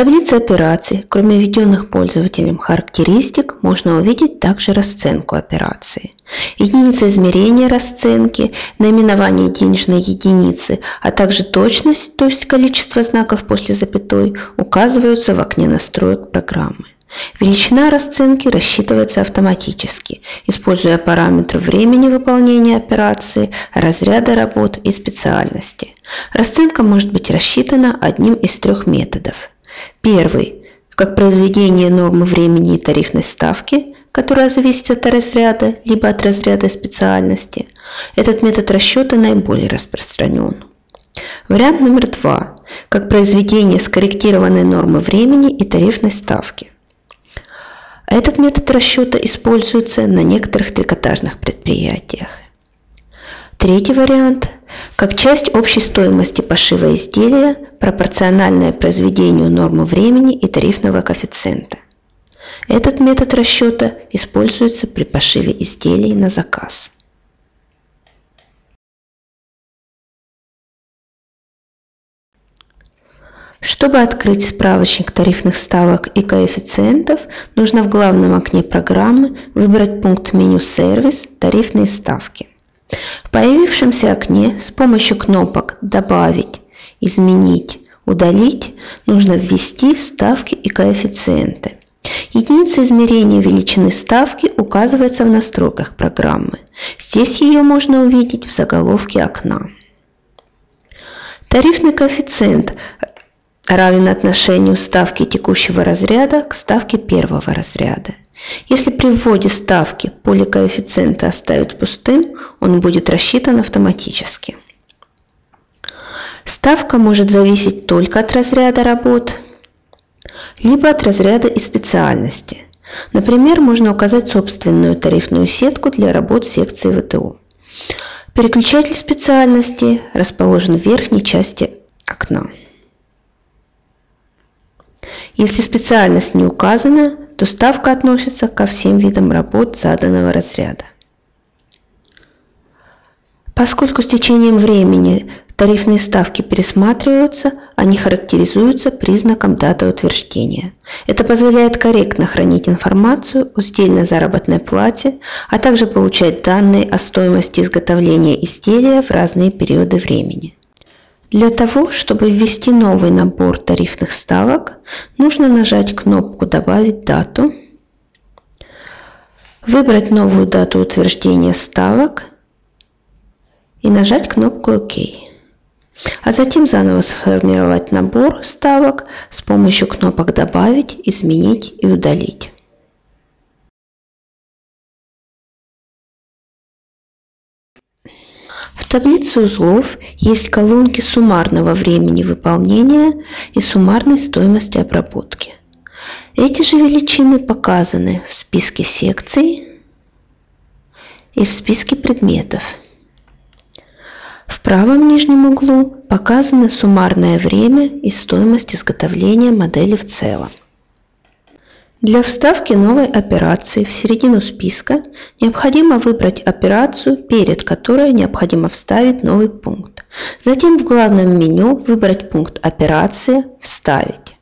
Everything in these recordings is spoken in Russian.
таблице операций, кроме введенных пользователем характеристик, можно увидеть также расценку операции. Единица измерения расценки, наименование денежной единицы, а также точность, то есть количество знаков после запятой, указываются в окне настроек программы. Величина расценки рассчитывается автоматически, используя параметры времени выполнения операции, разряда работ и специальности. Расценка может быть рассчитана одним из трех методов. Первый – как произведение нормы времени и тарифной ставки, которая зависит от разряда, либо от разряда специальности. Этот метод расчета наиболее распространен. Вариант номер два – как произведение скорректированной нормы времени и тарифной ставки. Этот метод расчета используется на некоторых трикотажных предприятиях. Третий вариант – как часть общей стоимости пошива изделия, пропорциональная произведению нормы времени и тарифного коэффициента. Этот метод расчета используется при пошиве изделий на заказ. Чтобы открыть справочник тарифных ставок и коэффициентов, нужно в главном окне программы выбрать пункт меню «Сервис. Тарифные ставки». В появившемся окне с помощью кнопок «Добавить», «Изменить», «Удалить» нужно ввести ставки и коэффициенты. Единица измерения величины ставки указывается в настройках программы. Здесь ее можно увидеть в заголовке окна. Тарифный коэффициент равен отношению ставки текущего разряда к ставке первого разряда. Если при вводе ставки поле коэффициента оставить пустым, он будет рассчитан автоматически. Ставка может зависеть только от разряда работ, либо от разряда и специальности. Например, можно указать собственную тарифную сетку для работ секции ВТО. Переключатель специальности расположен в верхней части окна. Если специальность не указана, то ставка относится ко всем видам работ заданного разряда. Поскольку с течением времени тарифные ставки пересматриваются, они характеризуются признаком даты утверждения. Это позволяет корректно хранить информацию о сдельной заработной плате, а также получать данные о стоимости изготовления изделия в разные периоды времени. Для того, чтобы ввести новый набор тарифных ставок, нужно нажать кнопку «Добавить дату», выбрать новую дату утверждения ставок и нажать кнопку «Ок». А затем заново сформировать набор ставок с помощью кнопок «Добавить», «Изменить» и «Удалить». Таблице узлов есть колонки суммарного времени выполнения и суммарной стоимости обработки. Эти же величины показаны в списке секций и в списке предметов. В правом нижнем углу показано суммарное время и стоимость изготовления модели в целом. Для вставки новой операции в середину списка необходимо выбрать операцию, перед которой необходимо вставить новый пункт. Затем в главном меню выбрать пункт «Операция», «Вставить».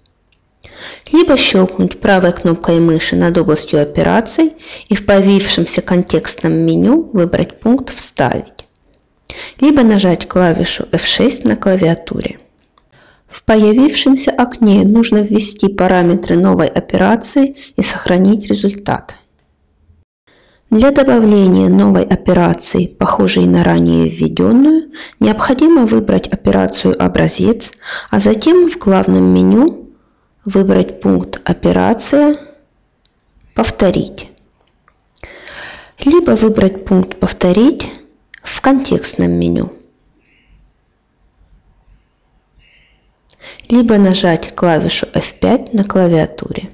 Либо щелкнуть правой кнопкой мыши над областью операций и в появившемся контекстном меню выбрать пункт «Вставить». Либо нажать клавишу F6 на клавиатуре. В появившемся окне нужно ввести параметры новой операции и сохранить результат. Для добавления новой операции, похожей на ранее введенную, необходимо выбрать операцию «Образец», а затем в главном меню выбрать пункт «Операция», «Повторить». Либо выбрать пункт «Повторить» в контекстном меню. Либо нажать клавишу F5 на клавиатуре.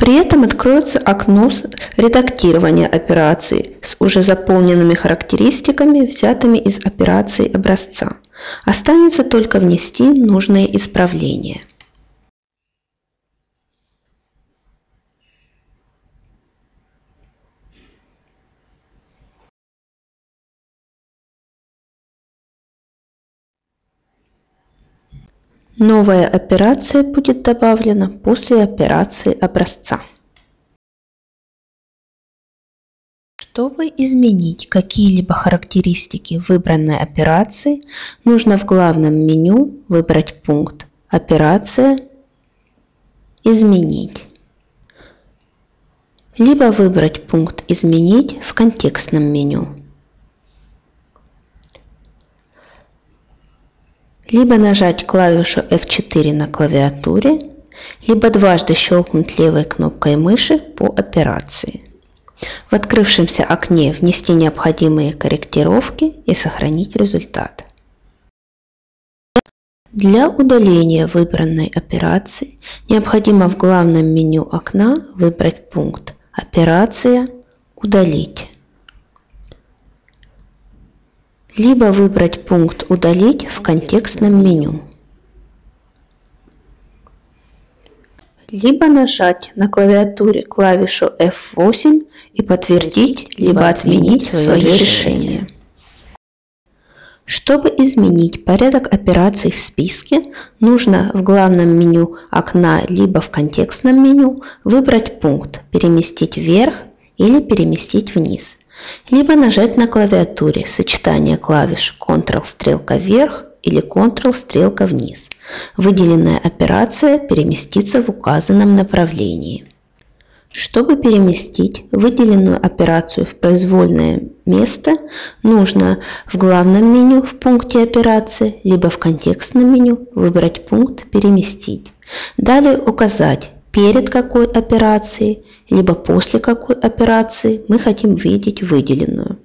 При этом откроется окно редактирования операции с уже заполненными характеристиками, взятыми из операции образца. Останется только внести нужные исправления. Новая операция будет добавлена после операции образца. Чтобы изменить какие-либо характеристики выбранной операции, нужно в главном меню выбрать пункт «Операция», «Изменить», либо выбрать пункт «Изменить» в контекстном меню. Либо нажать клавишу F4 на клавиатуре, либо дважды щелкнуть левой кнопкой мыши по операции. В открывшемся окне внести необходимые корректировки и сохранить результат. Для удаления выбранной операции необходимо в главном меню окна выбрать пункт «Операция. Удалить». Либо выбрать пункт «Удалить» в контекстном меню. либо нажать на клавиатуре клавишу F8 и подтвердить либо отменить свое решение. Чтобы изменить порядок операций в списке, нужно в главном меню окна либо в контекстном меню выбрать пункт «Переместить вверх» или «Переместить вниз», либо нажать на клавиатуре сочетание клавиш Ctrl стрелка вверх или Ctrl стрелка вниз. Выделенная операция переместится в указанном направлении. Чтобы переместить выделенную операцию в произвольное место, нужно в главном меню в пункте операции, либо в контекстном меню выбрать пункт «Переместить». Далее указать, перед какой операцией, либо после какой операции мы хотим видеть выделенную.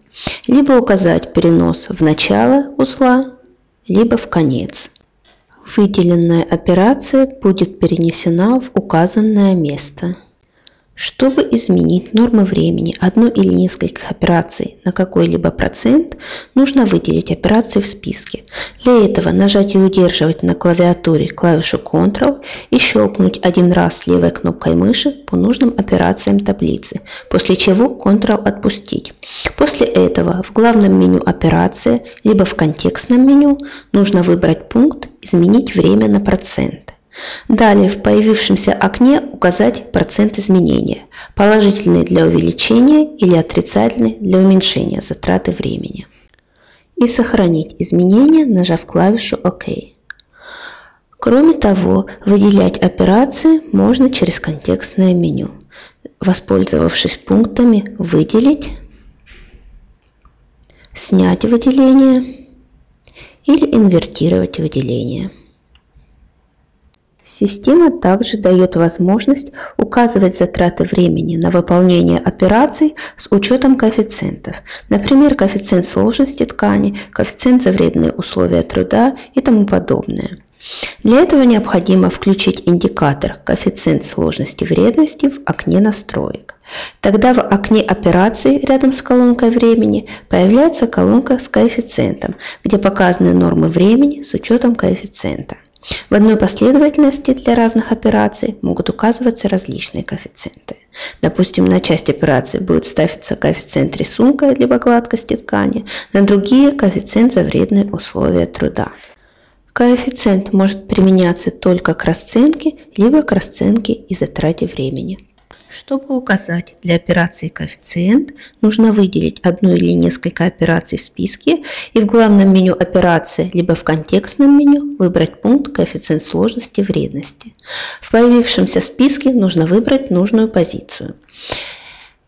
Либо указать перенос в начало узла, либо в конец. Выделенная операция будет перенесена в указанное место. Чтобы изменить нормы времени одной или нескольких операций на какой-либо процент, нужно выделить операции в списке. Для этого нажать и удерживать на клавиатуре клавишу Ctrl и щелкнуть один раз левой кнопкой мыши по нужным операциям таблицы, после чего Ctrl отпустить. После этого в главном меню операция, либо в контекстном меню нужно выбрать пункт «Изменить время на процент». Далее в появившемся окне указать процент изменения, положительный для увеличения или отрицательный для уменьшения затраты времени. И сохранить изменения, нажав клавишу ОК. Кроме того, выделять операции можно через контекстное меню, воспользовавшись пунктами «Выделить», «Снять выделение» или «Инвертировать выделение». Система также дает возможность указывать затраты времени на выполнение операций с учетом коэффициентов, например, коэффициент сложности ткани, коэффициент за вредные условия труда и тому подобное. Для этого необходимо включить индикатор коэффициент сложности вредности в окне настроек. Тогда в окне операции рядом с колонкой времени появляется колонка с коэффициентом, где показаны нормы времени с учетом коэффициента. В одной последовательности для разных операций могут указываться различные коэффициенты. Допустим, на часть операции будет ставиться коэффициент рисунка либо гладкости ткани, на другие – коэффициент за вредные условия труда. Коэффициент может применяться только к расценке, либо к расценке и затрате времени. Чтобы указать для операции коэффициент, нужно выделить одну или несколько операций в списке и в главном меню операции, либо в контекстном меню выбрать пункт коэффициент сложности вредности. В появившемся списке нужно выбрать нужную позицию.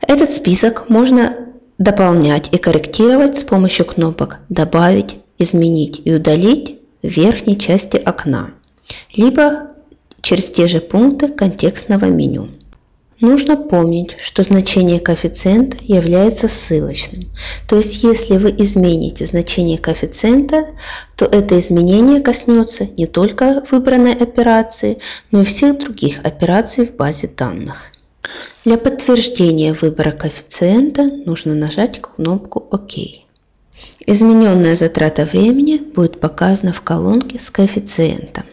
Этот список можно дополнять и корректировать с помощью кнопок «Добавить», «Изменить» и «Удалить» в верхней части окна, либо через те же пункты контекстного меню. Нужно помнить, что значение коэффициента является ссылочным. То есть, если вы измените значение коэффициента, то это изменение коснется не только выбранной операции, но и всех других операций в базе данных. Для подтверждения выбора коэффициента нужно нажать кнопку «Ок». Измененная затрата времени будет показана в колонке с коэффициентом.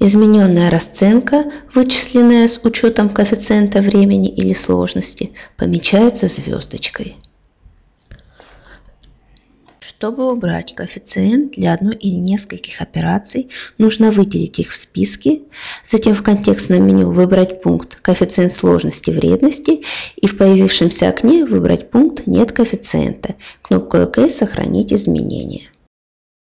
Измененная расценка, вычисленная с учетом коэффициента времени или сложности, помечается звездочкой. Чтобы убрать коэффициент для одной или нескольких операций, нужно выделить их в списке, затем в контекстном меню выбрать пункт «Коэффициент сложности вредности» и в появившемся окне выбрать пункт «Нет коэффициента». Кнопкой ОК сохранить изменения.